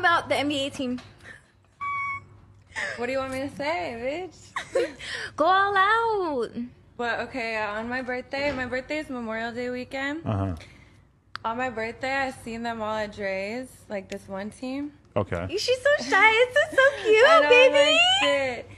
about the NBA team. What do you want me to say, bitch? Go all out. But okay, uh, on my birthday, my birthday is Memorial Day weekend. Uh huh. On my birthday, I seen them all at Dre's, like this one team. Okay. She's so shy. It's so cute, I know, baby. like, shit.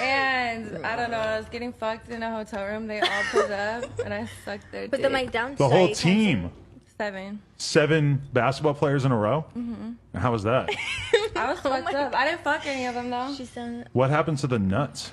And I don't know, I was getting fucked in a hotel room. They all pulled up, and I sucked their Put dick. the mic down. The whole you can't team. Seven. Seven basketball players in a row. Mm-hmm. How was that? I was fucked my up. I didn't fuck any of them though. say. She's done. what happened to the nuts?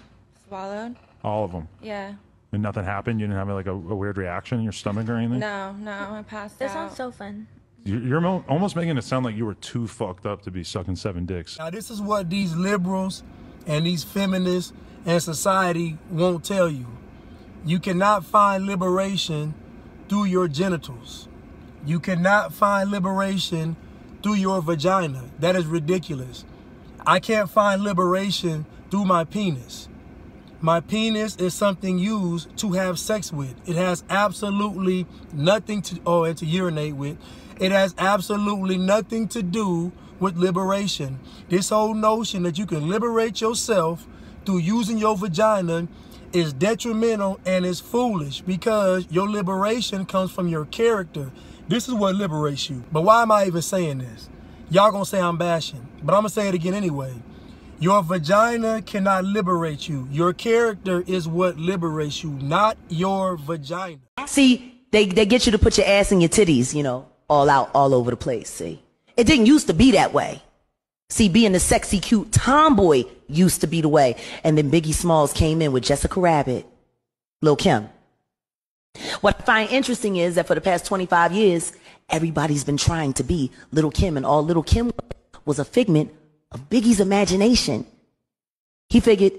Swallowed. All of them. Yeah. And nothing happened. You didn't have like a, a weird reaction in your stomach or anything. No, no, I passed That out. sounds so fun. You- You're mo- almost making it sound like you were too fucked up to be sucking seven dicks. Now, this is what these liberals and these feminists and society won't tell you. You cannot find liberation through your genitals. You cannot find liberation through your vagina. That is ridiculous. I can't find liberation through my penis. My penis is something used to have sex with. It has absolutely nothing to, oh, and to urinate with. It has absolutely nothing to do with liberation. This whole notion that you can liberate yourself through using your vagina is detrimental and is foolish because your liberation comes from your character. This is what liberates you. But why am I even saying this? Y'all gonna say I'm bashing, but I'm gonna say it again anyway. Your vagina cannot liberate you. Your character is what liberates you, not your vagina. See, they, they get you to put your ass and your titties, you know, all out, all over the place, see. It didn't used to be that way. See, being the sexy, cute tomboy used to be the way. And then Biggie Smalls came in with Jessica Rabbit, Lil Kim. What I find interesting is that for the past 25 years, everybody's been trying to be Little Kim, and all Little Kim was a figment of Biggie's imagination. He figured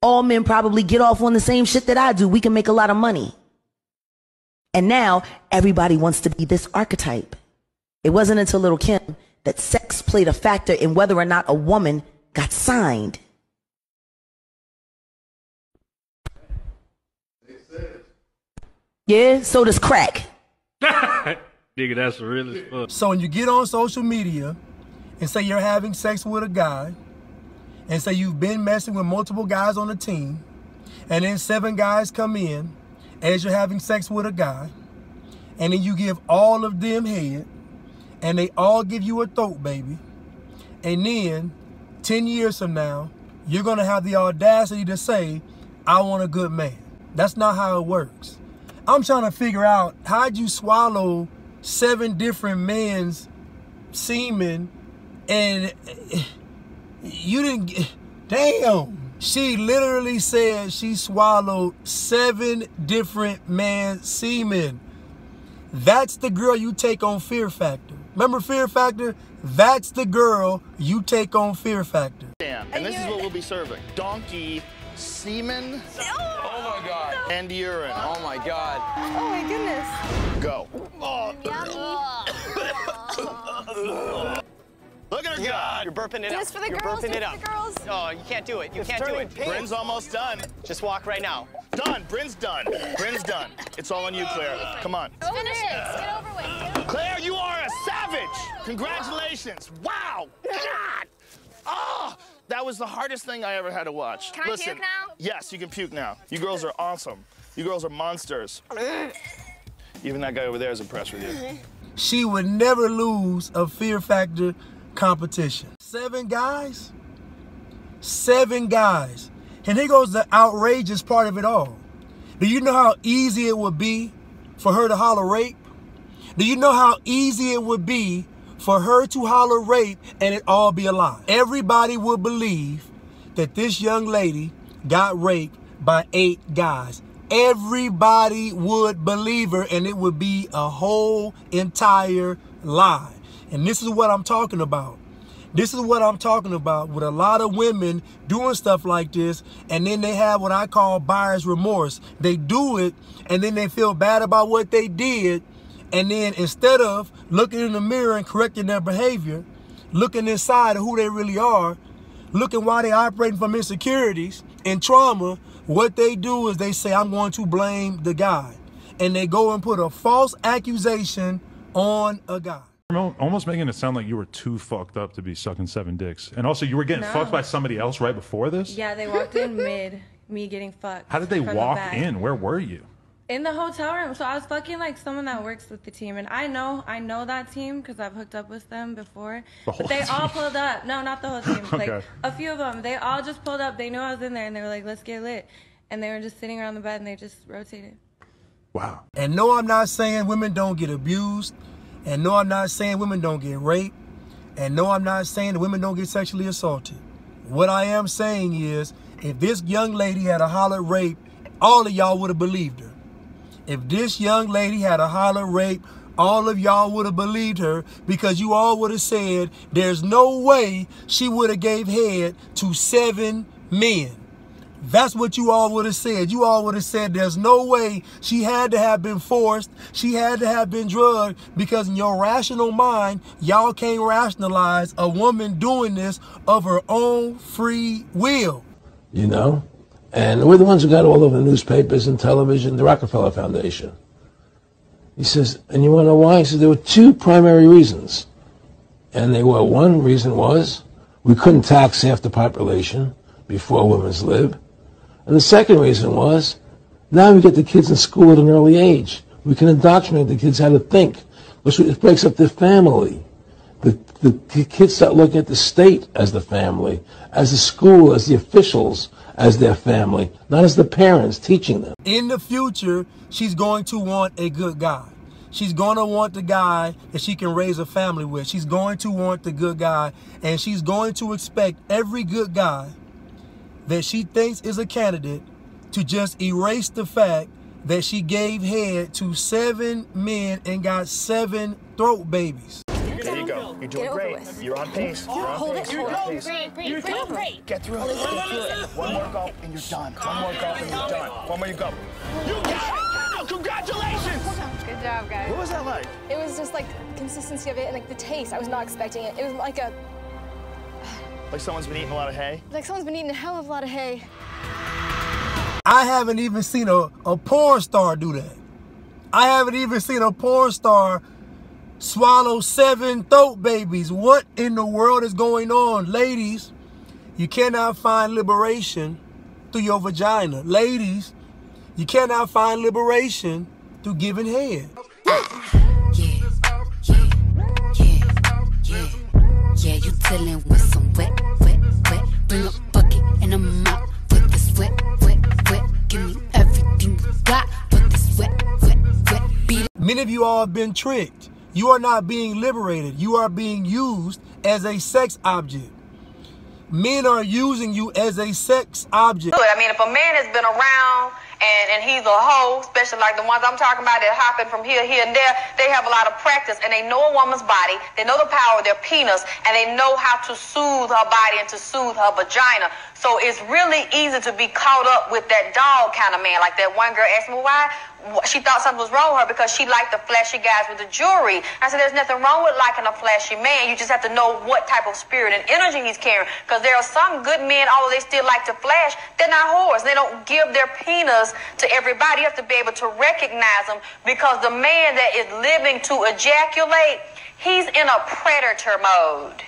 all men probably get off on the same shit that I do. We can make a lot of money. And now everybody wants to be this archetype. It wasn't until Little Kim that sex played a factor in whether or not a woman got signed. Yeah, so does crack. Nigga, that's real as fuck. So when you get on social media and say you're having sex with a guy, and say you've been messing with multiple guys on the team, and then seven guys come in as you're having sex with a guy, and then you give all of them head, and they all give you a throat baby, and then 10 years from now, you're gonna have the audacity to say, I want a good man. That's not how it works. I'm trying to figure out how'd you swallow seven different men's semen and you didn't get, damn. She literally said she swallowed seven different man's semen. That's the girl you take on Fear Factor. Remember Fear Factor? That's the girl you take on Fear Factor. Damn and this is what we'll be serving. Donkey, semen, oh, oh my god, and urine. Oh my god. Oh my goodness. Go. Oh. Look at her go. You're burping it Just up. for the You're girls, burping just it for up. the girls. Oh, you can't do it. You can't do it. pink. Bryn's almost done. Just walk right now. Done. Bryn's done. Bryn's done. It's all on you, Claire. Come on. Finish it. Get over with. Claire, you are a savage. Congratulations. Wow. God. That was the hardest thing I ever had to watch. Can I Listen, puke now? Yes, you can puke now. You girls are awesome. You girls are monsters. Even that guy over there is impressed with you. She would never lose a Fear Factor competition. Seven guys? Seven guys. And here goes the outrageous part of it all. Do you know how easy it would be for her to holler rape? Do you know how easy it would be for her to holler rape and it all be a lie? Everybody would believe that this young lady got raped by eight guys. Everybody would believe her and it would be a whole entire lie. And this is what I'm talking about. This is what I'm talking about with a lot of women doing stuff like this, and then they have what I call buyer's remorse. They do it, and then they feel bad about what they did, and then instead of looking in the mirror and correcting their behavior, looking inside of who they really are, looking why they are operating from insecurities and trauma, what they do is they say, I'm going to blame the guy. And they go and put a false accusation on a guy. Al- Almost making it sound like you were too fucked up to be sucking seven dicks, and also you were getting No. fucked by somebody else right before this. Yeah, they walked in mid me getting fucked. How did they from the walk in? Where were you? In the hotel room. So I was fucking like someone that works with the team, and I know I know that team because I've hooked up with them before. The whole but they all pulled up. No, not the whole team. Like a few of them. They all just pulled up. They knew I was in there, and they were like, "Let's get lit." And they were just sitting around the bed, and they just rotated. Wow. And no, I'm not saying women don't get abused. And no, I'm not saying women don't get raped. And no, I'm not saying that women don't get sexually assaulted. What I am saying is, if this young lady had a holler rape, all of y'all would have believed her. If this young lady had a holler rape, all of y'all would have believed her because you all would have said there's no way she would have gave head to seven men. That's what you all would have said. You all would have said there's no way she had to have been forced. She had to have been drugged because in your rational mind, y'all can't rationalize a woman doing this of her own free will. you know? And we're the ones who got all over the newspapers and television, the Rockefeller Foundation. He says, and you want to know why? He says there were two primary reasons. And they were, one reason was we couldn't tax half the population before women's lib. And the second reason was now we get the kids in school at an early age. We can indoctrinate the kids how to think, which breaks up the family. The, the kids start looking at the state as the family, as the school, as the officials, as their family, not as the parents teaching them. In the future, she's going to want a good guy. She's going to want the guy that she can raise a family with. She's going to want the good guy, and she's going to expect every good guy that she thinks is a candidate to just erase the fact that she gave head to seven men and got seven throat babies. There you go. You're doing great. You're on pace. You're on Hold pace. it, You're hold on it. pace. Great, great, great, great. Get through it. Get through it. One more go and you're done. One more go and you're done. One more you go. You got it! Congratulations! Good job, guys. What was that like? It was just like consistency of it and like the taste. I was not expecting it. It was like a Like someone's been eating a lot of hay? like someone's been eating a hell of a lot of hay. I haven't even seen a, a porn star do that. I haven't even seen a porn star swallow seven throat babies. What in the world is going on? Ladies, you cannot find liberation through your vagina. Ladies, you cannot find liberation through giving head. Yeah, you dealing with some wet, wet, wet. Bring a bucket and a mop this wet, wet, wet. Give me everything you got this wet, wet, wet. Beat it. Many of you all have been tricked. You are not being liberated. You are being used as a sex object. Men are using you as a sex object. I mean, if a man has been around and, and he's a hoe, especially like the ones I'm talking about that hopping from here, here, and there, they have a lot of practice and they know a woman's body. They know the power of their penis and they know how to soothe her body and to soothe her vagina. So it's really easy to be caught up with that dog kind of man. Like that one girl asked me why wh- she thought something was wrong with her because she liked the flashy guys with the jewelry. I said, there's nothing wrong with liking a flashy man. You just have to know what type of spirit and energy he's carrying. Because there are some good men, although they still like to flash, they're not whores. They don't give their penis to everybody. You have to be able to recognize them because the man that is living to ejaculate, he's in a predator mode.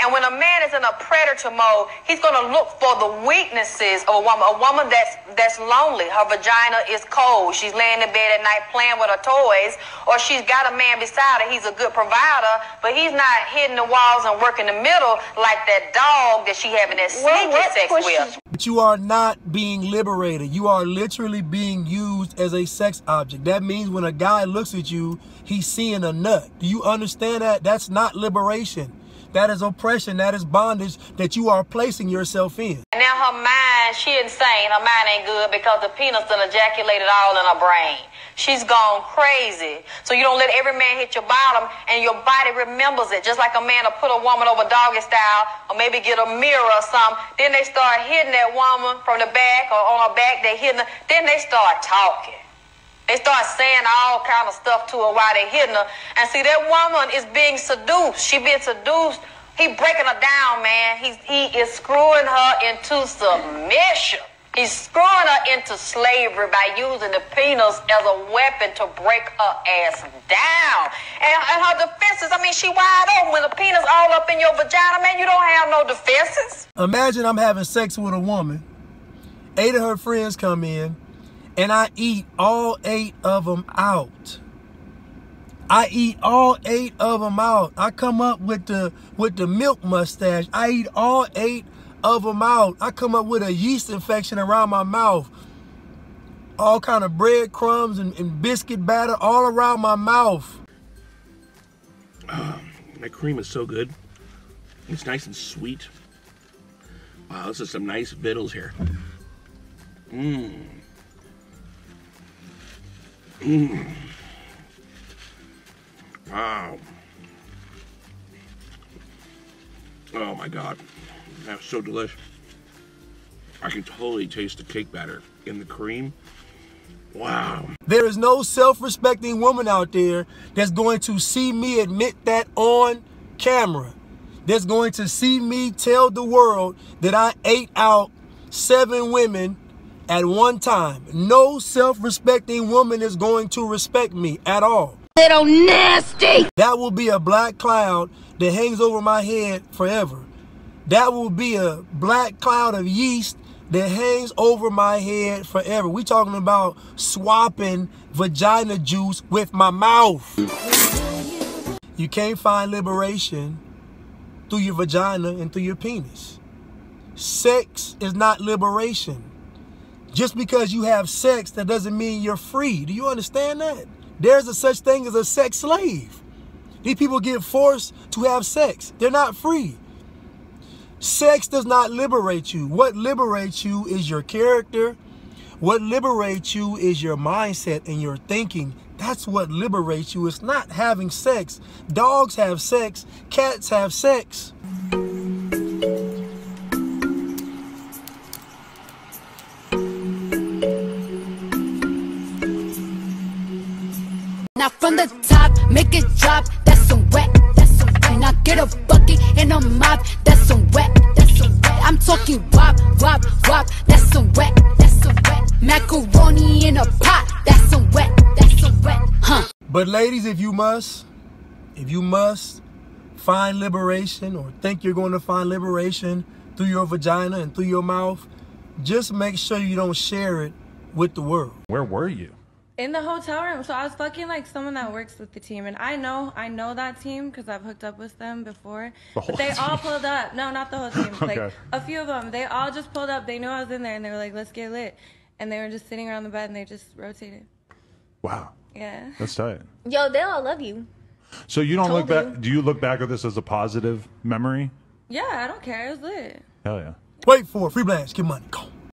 And when a man is in a predator mode, he's going to look for the weaknesses of a woman. A woman that's that's lonely. Her vagina is cold. She's laying in bed at night playing with her toys, or she's got a man beside her. He's a good provider, but he's not hitting the walls and working the middle like that dog that she having that Well, sneaky what sex pushed with. But you are not being liberated. You are literally being used as a sex object. That means when a guy looks at you, he's seeing a nut. Do you understand that? That's not liberation. That is oppression. That is bondage that you are placing yourself in. And now her mind, she insane. Her mind ain't good because the penis done ejaculated all in her brain. She's gone crazy. So you don't let every man hit your bottom and your body remembers it. Just like a man will put a woman over doggy style or maybe get a mirror or something. Then they start hitting that woman from the back or on her back. They hitting her. Then they start talking. They start saying all kind of stuff to her while they hitting her. And see, that woman is being seduced. She being seduced. He breaking her down, man. He's, he is screwing her into submission. He's screwing her into slavery by using the penis as a weapon to break her ass down. And, and her defenses, I mean, she wide open with a penis all up in your vagina, man. You don't have no defenses. Imagine I'm having sex with a woman. Eight of her friends come in, and I eat all eight of them out. I eat all eight of them out. I come up with the with the milk mustache. I eat all eight of them out. I come up with a yeast infection around my mouth. All kind of breadcrumbs and, and biscuit batter all around my mouth. That cream is so good. It's nice and sweet. Wow, this is some nice vittles here. Mmm. Mmm. Wow. Oh my god. That's so delicious. I can totally taste the cake batter in the cream. Wow. There is no self-respecting woman out there that's going to see me admit that on camera. That's going to see me tell the world that I ate out seven women at one time. No self-respecting woman is going to respect me at all. Little nasty. That will be a black cloud that hangs over my head forever. That will be a black cloud of yeast that hangs over my head forever. We talking about swapping vagina juice with my mouth. You can't find liberation through your vagina and through your penis. Sex is not liberation. Just because you have sex, that doesn't mean you're free. Do you understand that? There's a such thing as a sex slave. These people get forced to have sex. They're not free. Sex does not liberate you. What liberates you is your character. What liberates you is your mindset and your thinking. That's what liberates you. It's not having sex. Dogs have sex. Cats have sex. Wop, wop, wop. That's some wet. That's some wet. Macaroni in a pot. That's some wet. That's some wet. Huh. But ladies, if you must, if you must find liberation or think you're going to find liberation through your vagina and through your mouth, just make sure you don't share it with the world. Where were you? In the hotel room. So I was fucking like someone that works with the team, and I know I know that team because I've hooked up with them before. The whole but they all pulled up. No, not the whole team. Okay. Like a few of them. They all just pulled up. They knew I was in there, and they were like, "Let's get lit," and they were just sitting around the bed, and they just rotated. Wow. Yeah. That's tight. Yo, they all love you. So you don't look Told back. Do you look back at this as a positive memory? Yeah, I don't care. It was lit. Hell yeah. Wait for it. Free blast. Get money. Go.